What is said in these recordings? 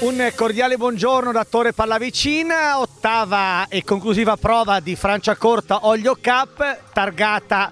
Un cordiale buongiorno da Torre Pallavicina, ottava e conclusiva prova di Franciacorta Olio Cup, targata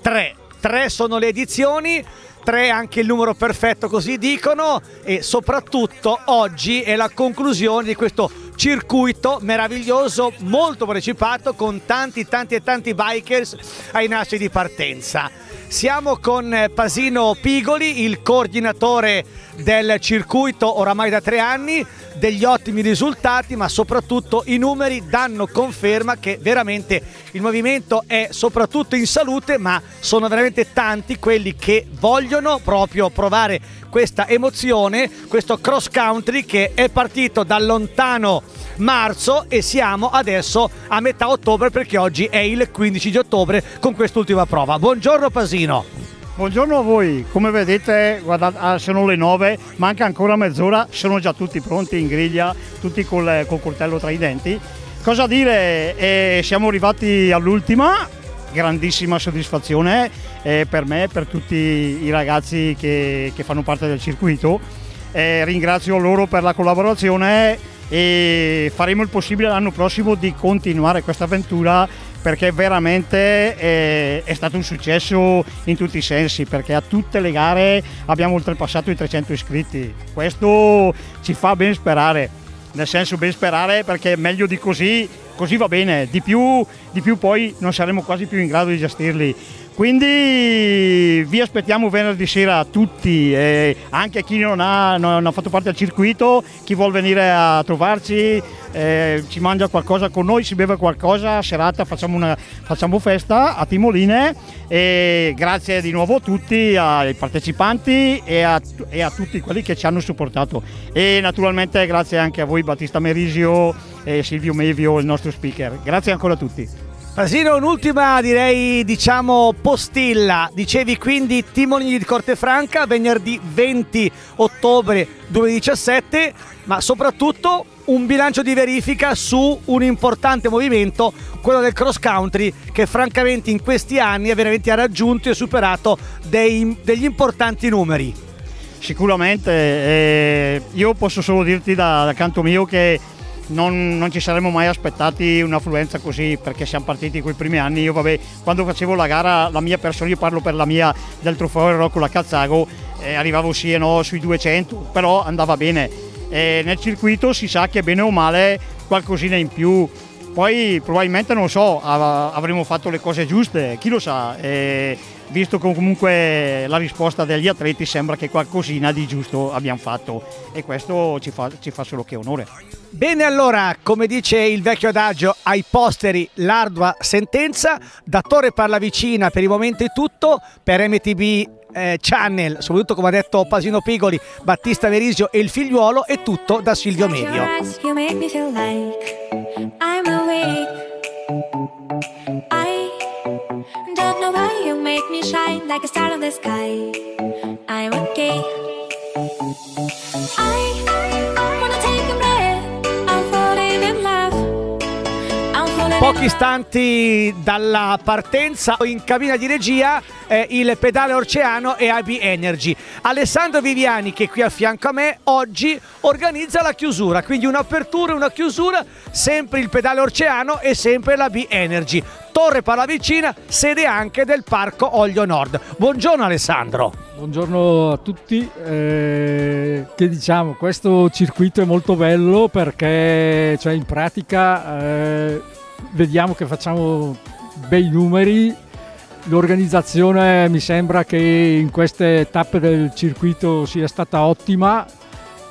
3. 3 sono le edizioni, 3 anche il numero perfetto così dicono e soprattutto oggi è la conclusione di questo circuito meraviglioso, molto partecipato con tanti tanti e tanti bikers ai nastri di partenza. Siamo con Pasino Pigoli, il coordinatore del circuito oramai da tre anni, degli ottimi risultati, ma soprattutto i numeri danno conferma che veramente il movimento è soprattutto in salute, ma sono veramente tanti quelli che vogliono proprio provare questa emozione, questo cross country che è partito da lontano marzo e siamo adesso a metà ottobre perché oggi è il 15 di ottobre con quest'ultima prova. Buongiorno Pasino. Buongiorno a voi, come vedete guardate, ah, sono le 9, manca ancora mezz'ora, sono già tutti pronti in griglia, tutti col, col coltello tra i denti. Cosa dire, eh, siamo arrivati all'ultima, grandissima soddisfazione eh, per me, per tutti i ragazzi che, che fanno parte del circuito. Eh, ringrazio loro per la collaborazione e faremo il possibile l'anno prossimo di continuare questa avventura perché veramente è, è, stato un successo in tutti i sensi perché a tutte le gare abbiamo oltrepassato i 300 iscritti questo ci fa ben sperare nel senso ben sperare perché meglio di così così va bene. Di più, di più poi non saremo quasi più in grado di gestirli quindi vi aspettiamo venerdì sera tutti, eh, anche chi non ha, non ha, fatto parte del circuito, chi vuole venire a trovarci, eh, ci mangia qualcosa con noi, si beve qualcosa, serata facciamo, una, facciamo festa a Timoline e grazie di nuovo a tutti, ai partecipanti e a, e a tutti quelli che ci hanno supportato e naturalmente grazie anche a voi Battista Merisio e Silvio Mevio, il nostro speaker. Grazie ancora a tutti. Pasino, un'ultima direi diciamo postilla. Dicevi quindi Timolini di Cortefranca venerdì 20 ottobre 2017, ma soprattutto un bilancio di verifica su un importante movimento, quello del cross country, che francamente in questi anni ha raggiunto e superato dei, degli importanti numeri. Sicuramente, eh, io posso solo dirti da, da canto mio che non, non, ci saremmo mai aspettati un'affluenza così perché siamo partiti quei primi anni. Io vabbè, quando facevo la gara, la mia persona, io parlo per la mia del trofeo Rocco la Cazzago, eh, arrivavo sì e no sui 200, però andava bene. Eh, nel circuito si sa che bene o male qualcosina in più. Poi probabilmente non so, avremmo fatto le cose giuste, chi lo sa. Eh, visto che comunque la risposta degli atleti sembra che qualcosina di giusto abbiamo fatto e questo ci fa, ci fa solo che onore. Bene allora, come dice il vecchio adagio, ai posteri l'ardua sentenza, da Torre Parlavicina per il momento è tutto, per MTB eh, Channel, soprattutto come ha detto Pasino Pigoli, Battista Verisio e il figliuolo, è tutto da Silvio Medio. The sky. I'm okay. I wanna take a breath. I'm falling in love. Pochi istanti dalla partenza in cabina di regia eh, il pedale Orceano e AB Energy. Alessandro Viviani che è qui a fianco a me oggi organizza la chiusura, quindi un'apertura e una chiusura, sempre il pedale Orceano e sempre la B Energy. Torre Pallavicina, sede anche del Parco Olio Nord. Buongiorno Alessandro. Buongiorno a tutti. Eh, che diciamo, questo circuito è molto bello perché cioè, in pratica eh, vediamo che facciamo bei numeri. L'organizzazione mi sembra che in queste tappe del circuito sia stata ottima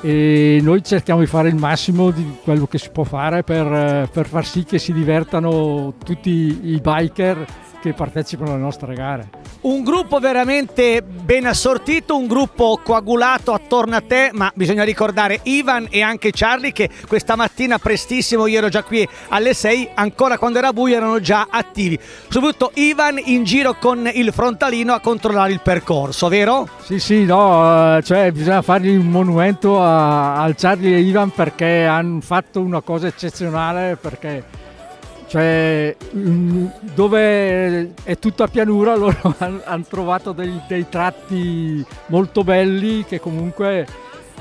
e noi cerchiamo di fare il massimo di quello che si può fare per, per far sì che si divertano tutti i biker che partecipano alle nostre gare. Un gruppo veramente ben assortito, un gruppo coagulato attorno a te, ma bisogna ricordare Ivan e anche Charlie che questa mattina prestissimo, io ero già qui alle 6, ancora quando era buio erano già attivi. Soprattutto Ivan in giro con il frontalino a controllare il percorso, vero? Sì, sì, no, eh, cioè bisogna fargli un monumento a, al Charlie e Ivan perché hanno fatto una cosa eccezionale perché cioè mm, dove è tutta pianura loro hanno trovato dei, dei, tratti molto belli che comunque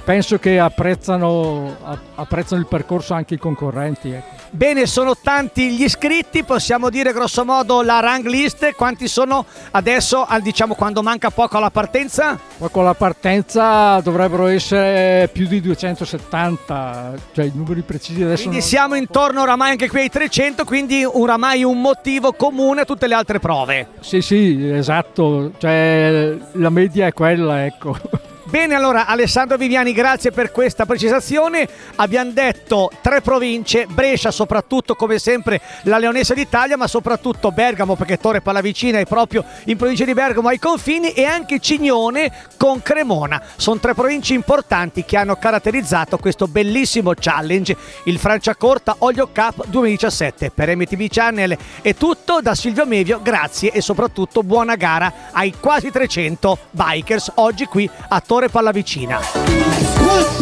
penso che apprezzano, apprezzano, il percorso anche i concorrenti. Ecco. Bene, sono tanti gli iscritti, possiamo dire grosso modo la rang list, quanti sono adesso, diciamo quando manca poco alla partenza? Poco alla partenza dovrebbero essere più di 270, cioè i numeri precisi adesso. Quindi siamo intorno oramai anche qui ai 300, quindi oramai un motivo comune a tutte le altre prove. Sì, sì, esatto, cioè la media è quella, ecco. Bene, allora Alessandro Viviani, grazie per questa precisazione. Abbiamo detto tre province, Brescia soprattutto come sempre la Leonessa d'Italia, ma soprattutto Bergamo perché Torre Pallavicina è proprio in provincia di Bergamo ai confini e anche Cignone con Cremona. Sono tre province importanti che hanno caratterizzato questo bellissimo challenge, il Franciacorta Olio Cup 2017. Per MTV Channel è tutto, da Silvio Mevio grazie e soprattutto buona gara ai quasi 300 bikers oggi qui a Torre Cuore Pallavicina. 4,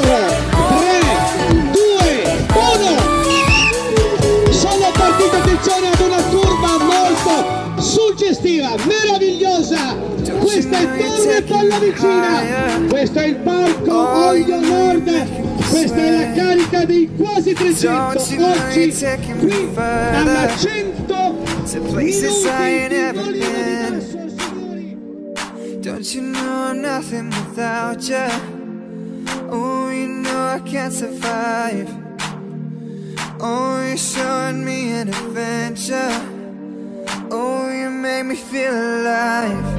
3, 2, 1. Sono partite attenzione ad una curva molto suggestiva, meravigliosa. Questa è Torre Pallavicina. Questo è il parco Olio Nord. Questa è la carica dei quasi 300 oggi qui dalla 100 minuti Don't you know I'm nothing without you? Oh, you know I can't survive. Oh, you're showing me an adventure. Oh, you make me feel alive.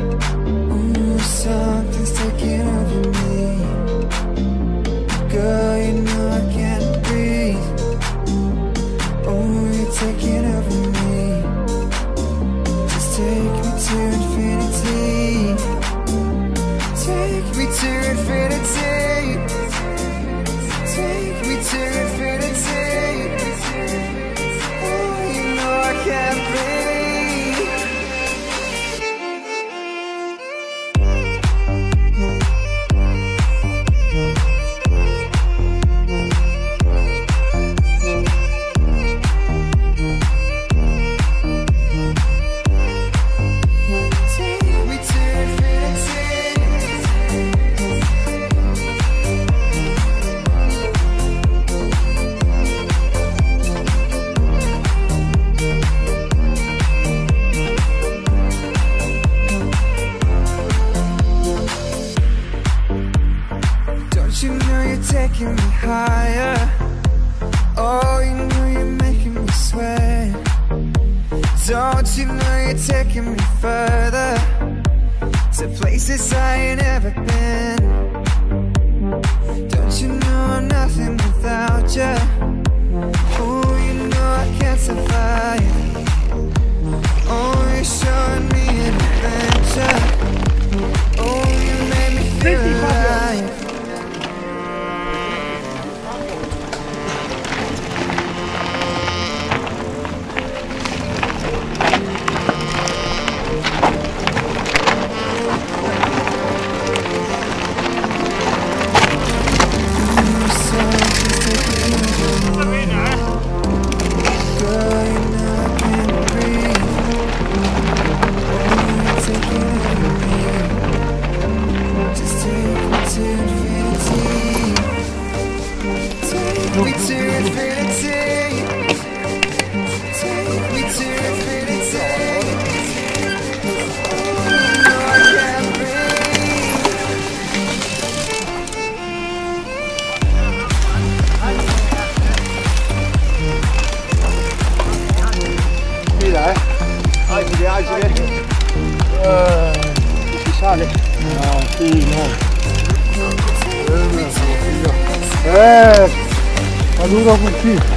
it's taking me further To places I ain't ever been. Don't you know I'm nothing without you Oh, you know I can't survive. Oh, you're showing me an adventure. Oh, you made me feel plus.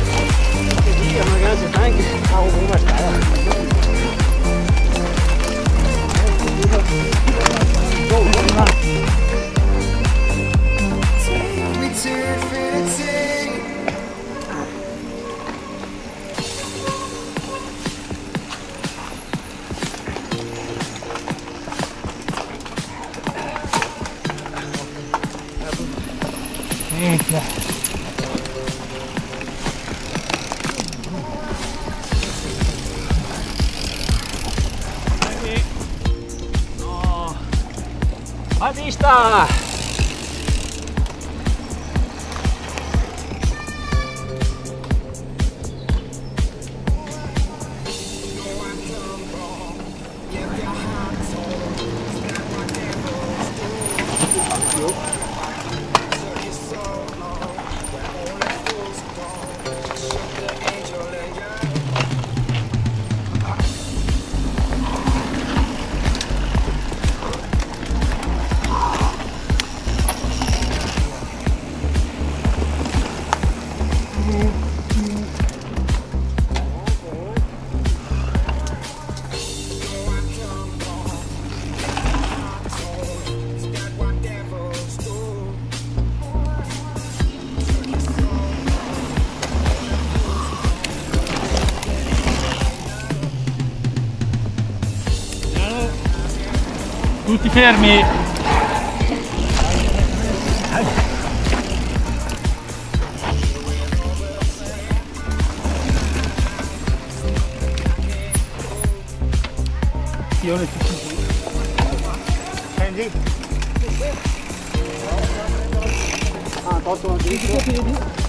Fermi. Io giù. Scendi. Ah, tolto la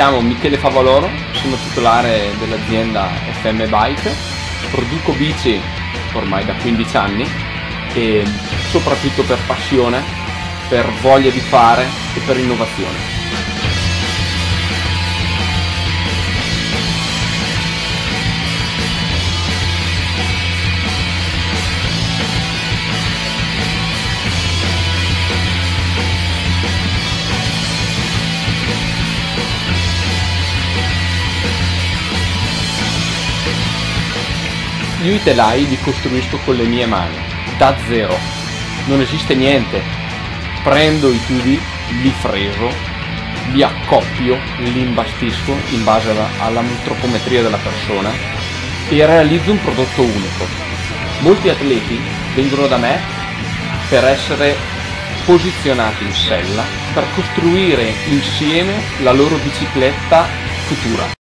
chiamo Michele Favaloro, sono titolare dell'azienda FM Bike, produco bici ormai da 15 anni e soprattutto per passione, per voglia di fare e per innovazione. Io i telai li costruisco con le mie mani, da zero. Non esiste niente. Prendo i tubi, li freso, li accoppio, li imbastisco in base alla, all'antropometria della persona e realizzo un prodotto unico. Molti atleti vengono da me per essere posizionati in sella per costruire insieme la loro bicicletta futura.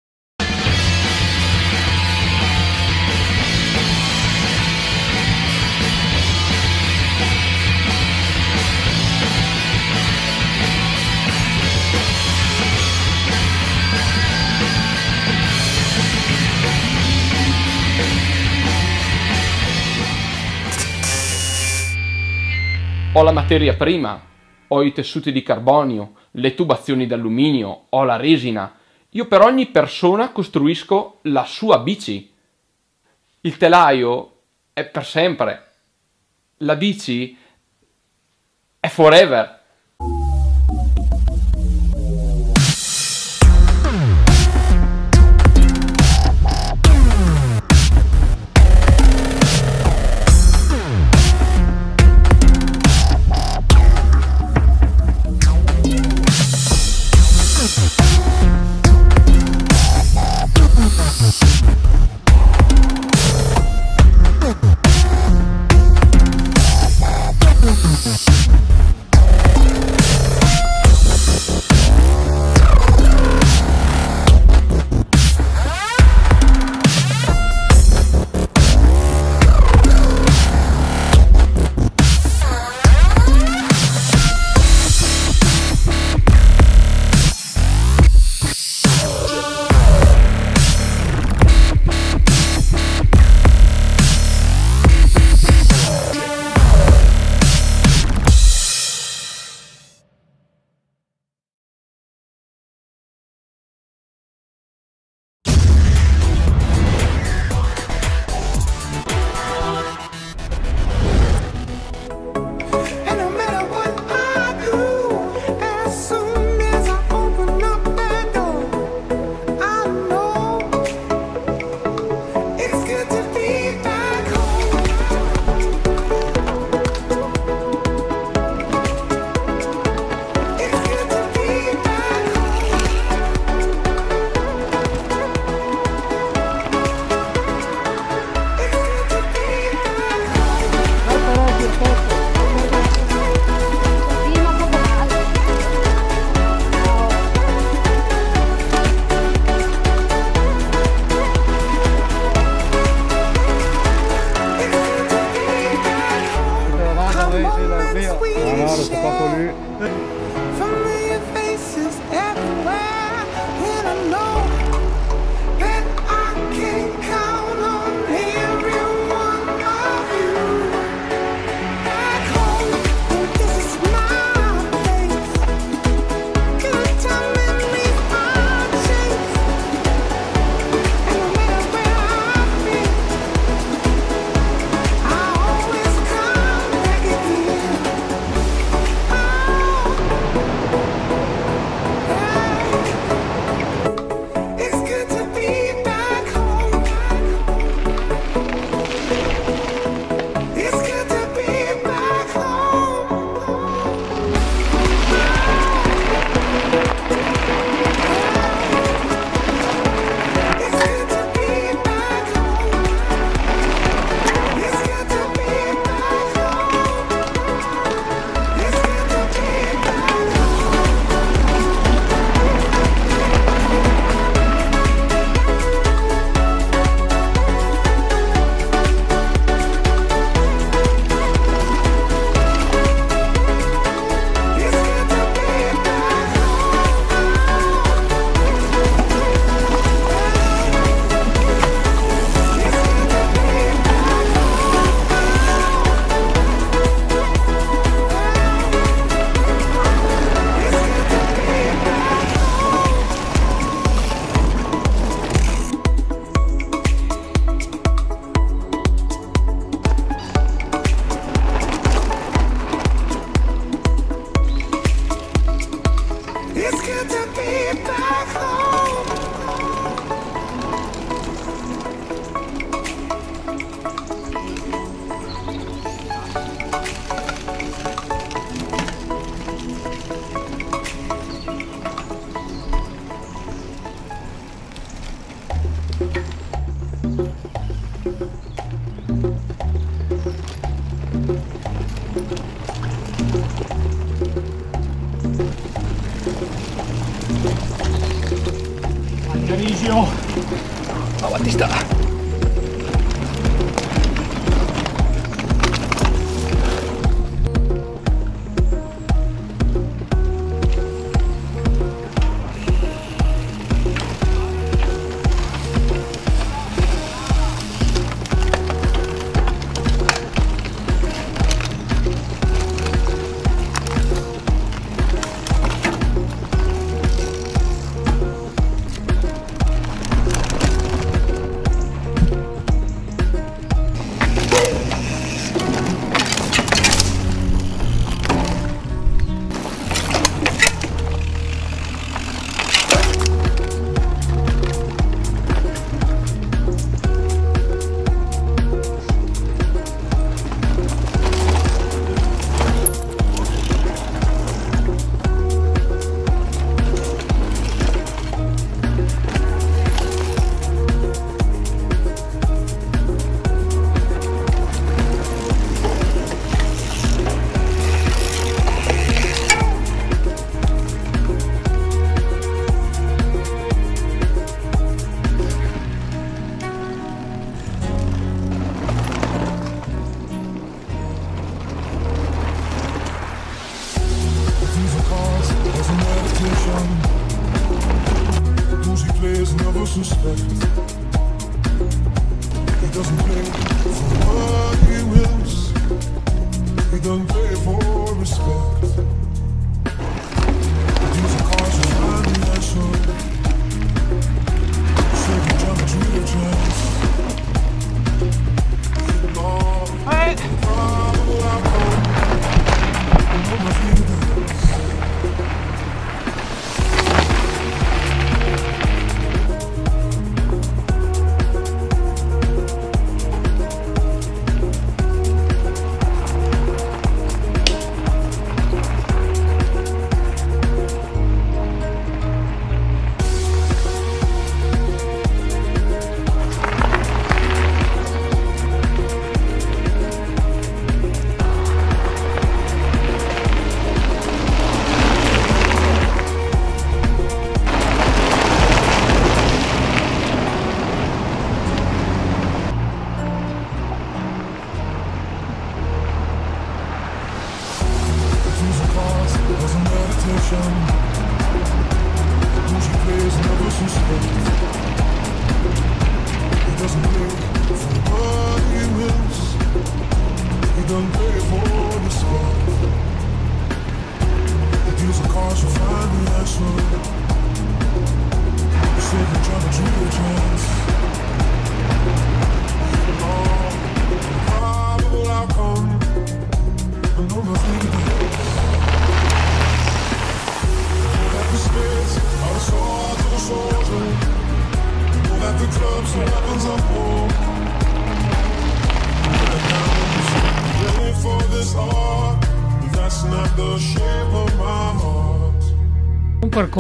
Ho la materia prima, ho i tessuti di carbonio, le tubazioni d'alluminio, ho la resina. Io per ogni persona costruisco la sua bici. Il telaio è per sempre. La bici è forever. never suspect. He doesn't blink. ocean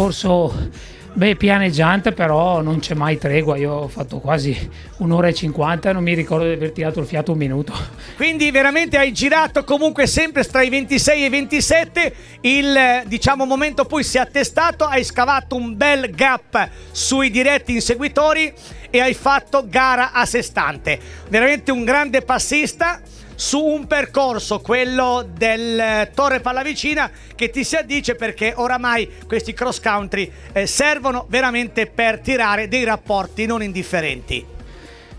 percorso beh, pianeggiante, però non c'è mai tregua. Io ho fatto quasi un'ora e cinquanta, non mi ricordo di aver tirato il fiato un minuto. Quindi veramente hai girato comunque sempre tra i 26 e i 27. Il diciamo, momento poi si è attestato, hai scavato un bel gap sui diretti inseguitori e hai fatto gara a sé stante. Veramente un grande passista su un percorso, quello del eh, Torre Pallavicina, che ti si addice perché oramai questi cross country eh, servono veramente per tirare dei rapporti non indifferenti.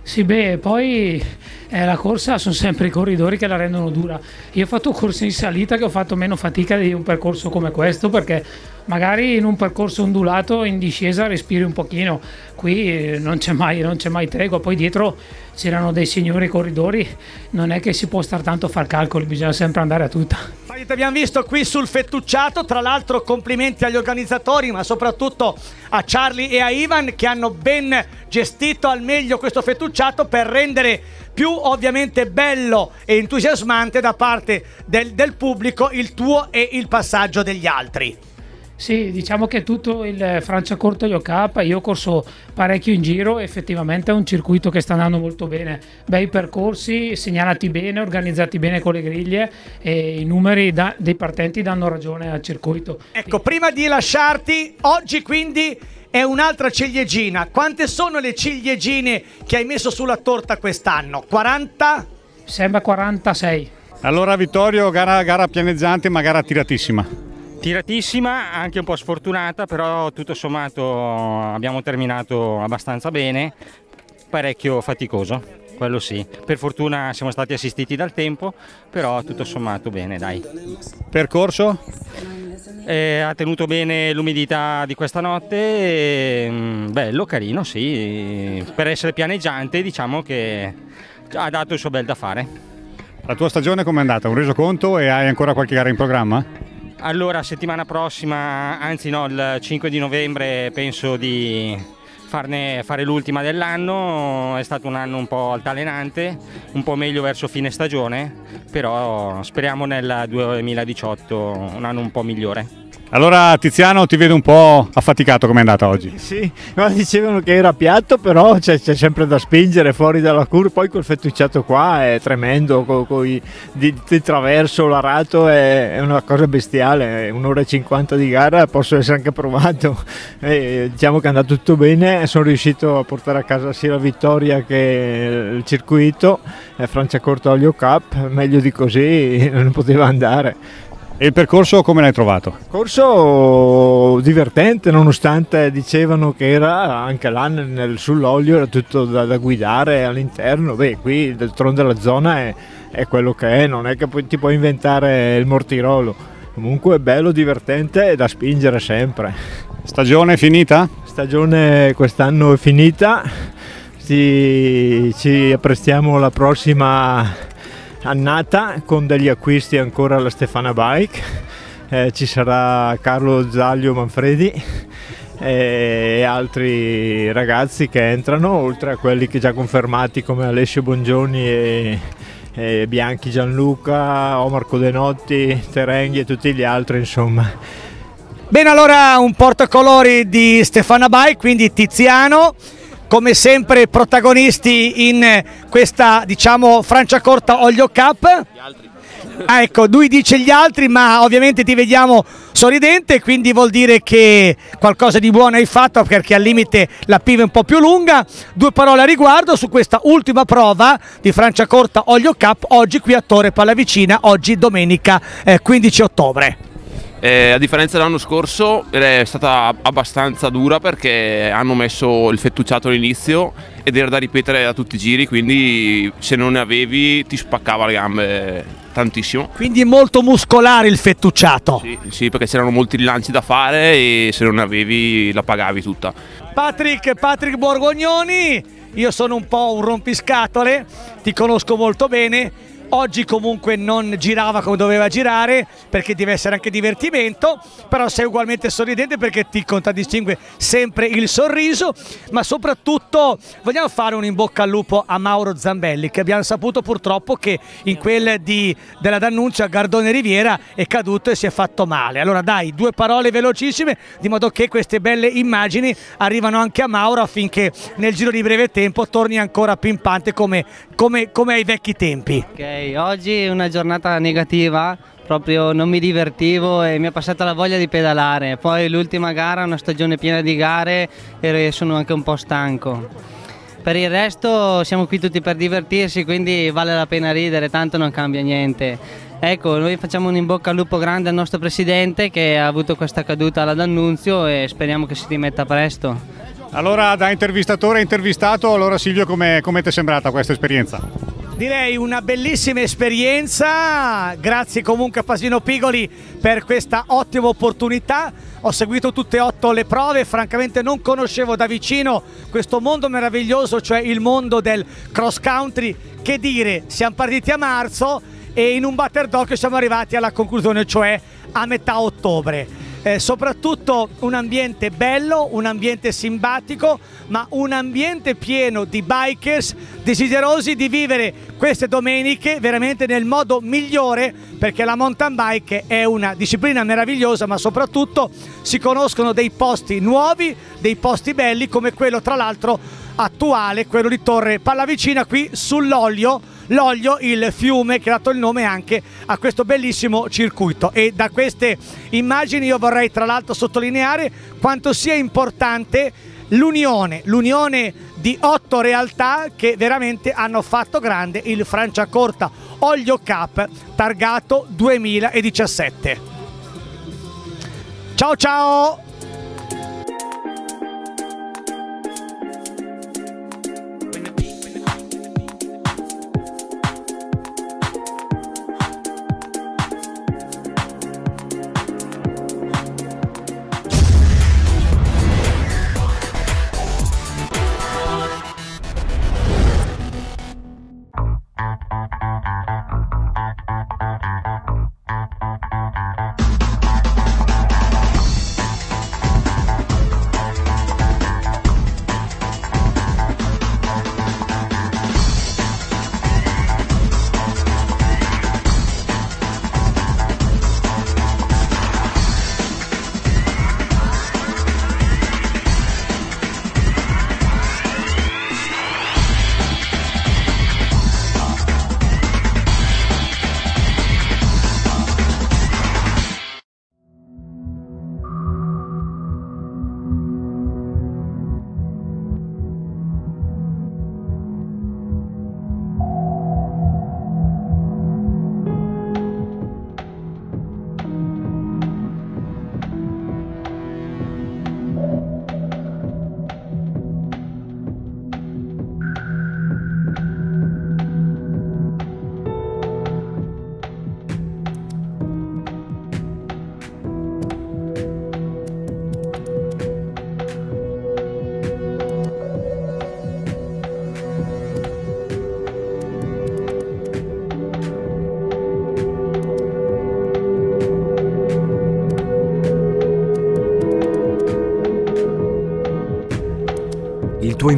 Sì, beh, poi eh, la corsa sono sempre i corridori che la rendono dura. Io ho fatto corse in salita che ho fatto meno fatica di un percorso come questo perché magari in un percorso ondulato in discesa respiri un pochino, qui eh, non c'è mai, non c'è mai tregua, poi dietro c'erano dei signori corridori, non è che si può star tanto a far calcoli, bisogna sempre andare a tutta. Ti abbiamo visto qui sul fettucciato, tra l'altro complimenti agli organizzatori, ma soprattutto a Charlie e a Ivan che hanno ben gestito al meglio questo fettucciato per rendere più ovviamente bello e entusiasmante da parte del, del pubblico il tuo e il passaggio degli altri. Sì, diciamo che tutto il Franciacorta Yo Cup, io ho corso parecchio in giro, effettivamente è un circuito che sta andando molto bene, bei percorsi, segnalati bene, organizzati bene con le griglie e i numeri da- dei partenti danno ragione al circuito. Ecco, prima di lasciarti, oggi quindi è un'altra ciliegina. Quante sono le ciliegine che hai messo sulla torta quest'anno? 40? Sembra 46. Allora Vittorio, gara, gara pianeggiante ma gara tiratissima. Tiratissima, anche un po' sfortunata, però tutto sommato abbiamo terminato abbastanza bene, parecchio faticoso, quello sì. Per fortuna siamo stati assistiti dal tempo, però tutto sommato bene, dai. Percorso? Eh, ha tenuto bene l'umidità di questa notte, e, mm, bello, carino, sì. Per essere pianeggiante diciamo che ha dato il suo bel da fare. La tua stagione com'è andata? Un resoconto e hai ancora qualche gara in programma? Allora, settimana prossima, anzi no, il 5 di novembre penso di farne, fare l'ultima dell'anno, è stato un anno un po' altalenante, un po' meglio verso fine stagione, però speriamo nel 2018 un anno un po' migliore. Allora Tiziano ti vedo un po' affaticato come è andata oggi. Sì, ma dicevano che era piatto, però c'è, sempre da spingere fuori dalla curva. Poi quel fettucciato qua è tremendo, co, co i, di, di traverso l'arato è, è una cosa bestiale. Un'ora e cinquanta di gara posso essere anche provato. E, diciamo che è andato tutto bene, sono riuscito a portare a casa sia la vittoria che il circuito. Franciacorta Olio Cup, meglio di così non poteva andare. E il percorso come l'hai trovato? Corso divertente, nonostante dicevano che era anche là nel- sull'olio, era tutto da, da guidare all'interno. Beh, qui d'altronde la zona è, è quello che è, non è che ti puoi inventare il mortirolo. Comunque è bello, divertente e da spingere sempre. Stagione finita? Stagione quest'anno è finita, ci, ci apprestiamo alla prossima annata con degli acquisti ancora alla Stefana Bike. Eh, ci sarà Carlo Zaglio Manfredi e altri ragazzi che entrano, oltre a quelli che già confermati come Alessio Bongioni e, e Bianchi Gianluca, Omar Codenotti, Terenghi e tutti gli altri, insomma. Bene, allora un portacolori di Stefana Bai, quindi Tiziano, come sempre protagonisti in questa, diciamo, Franciacorta Olio Cup. Ah, ecco, lui dice gli altri, ma ovviamente ti vediamo sorridente, quindi vuol dire che qualcosa di buono hai fatto perché al limite la piva è un po' più lunga. Due parole a riguardo su questa ultima prova di Franciacorta Olio Cup, oggi qui a Torre Pallavicina, oggi domenica eh, 15 ottobre. Eh, a differenza dell'anno scorso è stata abbastanza dura perché hanno messo il fettucciato all'inizio ed era da ripetere a tutti i giri, quindi se non ne avevi ti spaccava le gambe tantissimo. Quindi è molto muscolare il fettucciato. Sì, sì, perché c'erano molti rilanci da fare e se non ne avevi la pagavi tutta. Patrick, Patrick Borgognoni, io sono un po' un rompiscatole, ti conosco molto bene. Oggi comunque non girava come doveva girare perché deve essere anche divertimento, però sei ugualmente sorridente perché ti contraddistingue sempre il sorriso, ma soprattutto vogliamo fare un in bocca al lupo a Mauro Zambelli che abbiamo saputo purtroppo che in quel di, della D'Annunzio a Gardone Riviera è caduto e si è fatto male. Allora dai, due parole velocissime di modo che queste belle immagini arrivano anche a Mauro affinché nel giro di breve tempo torni ancora pimpante come, come, come ai vecchi tempi. Oggi è una giornata negativa, proprio non mi divertivo e mi è passata la voglia di pedalare. Poi l'ultima gara, una stagione piena di gare e sono anche un po' stanco. Per il resto siamo qui tutti per divertirsi, quindi vale la pena ridere, tanto non cambia niente. Ecco, noi facciamo un in bocca al lupo grande al nostro presidente che ha avuto questa caduta alla D'Annunzio e speriamo che si rimetta presto. Allora da intervistatore intervistato, allora Silvio come ti è sembrata questa esperienza? Direi una bellissima esperienza, grazie comunque a Pasino Pigoli per questa ottima opportunità. Ho seguito tutte e otto le prove, francamente non conoscevo da vicino questo mondo meraviglioso, cioè il mondo del cross country. Che dire, siamo partiti a marzo e in un batter d'occhio siamo arrivati alla conclusione, cioè a metà ottobre. Eh, soprattutto un ambiente bello, un ambiente simpatico, ma un ambiente pieno di bikers desiderosi di vivere queste domeniche veramente nel modo migliore perché la mountain bike è una disciplina meravigliosa, ma soprattutto si conoscono dei posti nuovi, dei posti belli come quello tra l'altro attuale, quello di Torre Pallavicina qui sull'olio l'olio, il fiume che ha dato il nome anche a questo bellissimo circuito. E da queste immagini io vorrei tra l'altro sottolineare quanto sia importante l'unione, l'unione di otto realtà che veramente hanno fatto grande il Franciacorta Olio Cup targato 2017. Ciao ciao!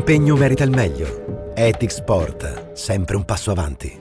Impegno merita il meglio. Ethic Sport, sempre un passo avanti.